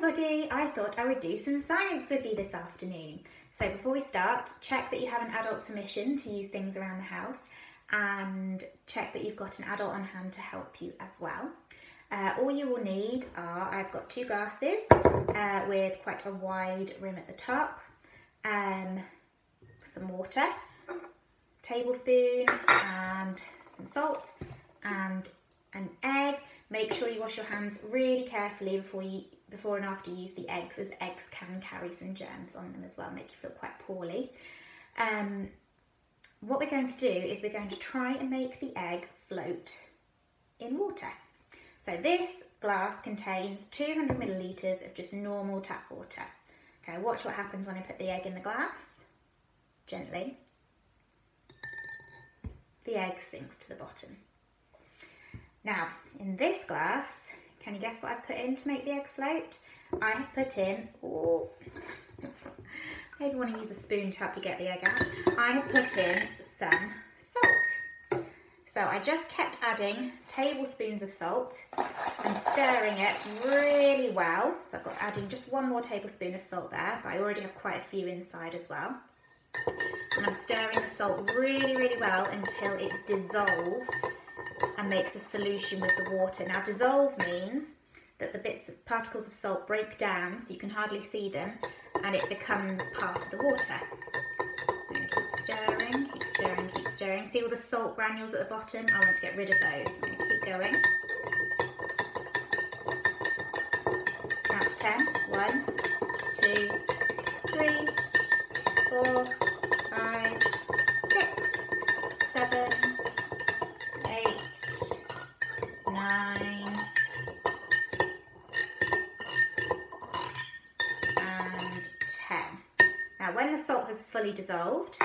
everybody, I thought I would do some science with you this afternoon. So before we start, check that you have an adult's permission to use things around the house and check that you've got an adult on hand to help you as well. Uh, all you will need are, I've got two glasses uh, with quite a wide rim at the top, um, some water, tablespoon and some salt and an egg. Make sure you wash your hands really carefully before you before and after you use the eggs as eggs can carry some germs on them as well, make you feel quite poorly. Um, what we're going to do is we're going to try and make the egg float in water. So this glass contains 200 millilitres of just normal tap water. Okay, watch what happens when I put the egg in the glass. Gently. The egg sinks to the bottom. Now, in this glass, can you guess what I've put in to make the egg float? I have put in, oh, maybe want to use a spoon to help you get the egg out. I have put in some salt. So I just kept adding tablespoons of salt and stirring it really well. So I've got adding just one more tablespoon of salt there, but I already have quite a few inside as well. And I'm stirring the salt really, really well until it dissolves and makes a solution with the water. Now dissolve means that the bits of particles of salt break down so you can hardly see them and it becomes part of the water. I'm going to keep stirring, keep stirring, keep stirring. See all the salt granules at the bottom? I want to get rid of those. I'm going to keep going. Count to 10. One, two, the salt has fully dissolved,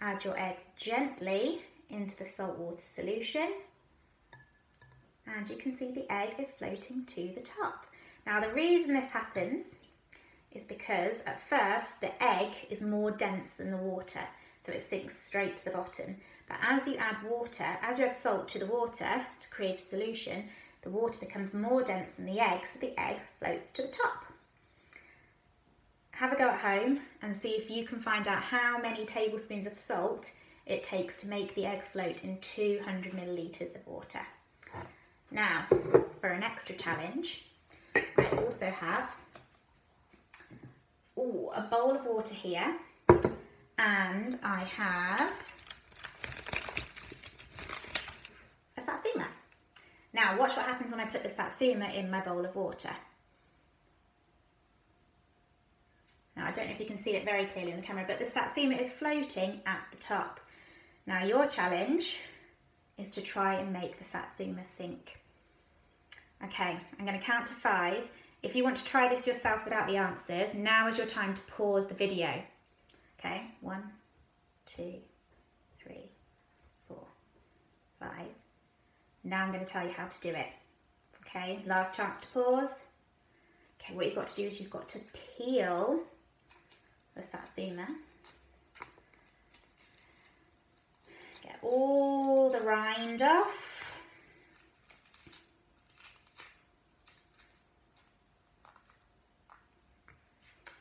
add your egg gently into the salt water solution and you can see the egg is floating to the top. Now the reason this happens is because at first the egg is more dense than the water so it sinks straight to the bottom. But as you add water, as you add salt to the water to create a solution, the water becomes more dense than the egg so the egg floats to the top. Have a go at home and see if you can find out how many tablespoons of salt it takes to make the egg float in 200 millilitres of water. Now, for an extra challenge, I also have ooh, a bowl of water here and I have a satsuma. Now watch what happens when I put the satsuma in my bowl of water. Now I don't know if you can see it very clearly in the camera, but the satsuma is floating at the top. Now your challenge is to try and make the satsuma sink. Okay, I'm going to count to five. If you want to try this yourself without the answers, now is your time to pause the video. Okay, one, two, three, four, five. Now I'm going to tell you how to do it. Okay, last chance to pause. Okay, what you've got to do is you've got to peel the satsuma. Get all the rind off.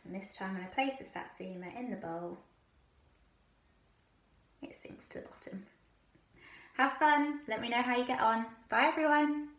And this time when I place the satsuma in the bowl, it sinks to the bottom. Have fun, let me know how you get on. Bye everyone.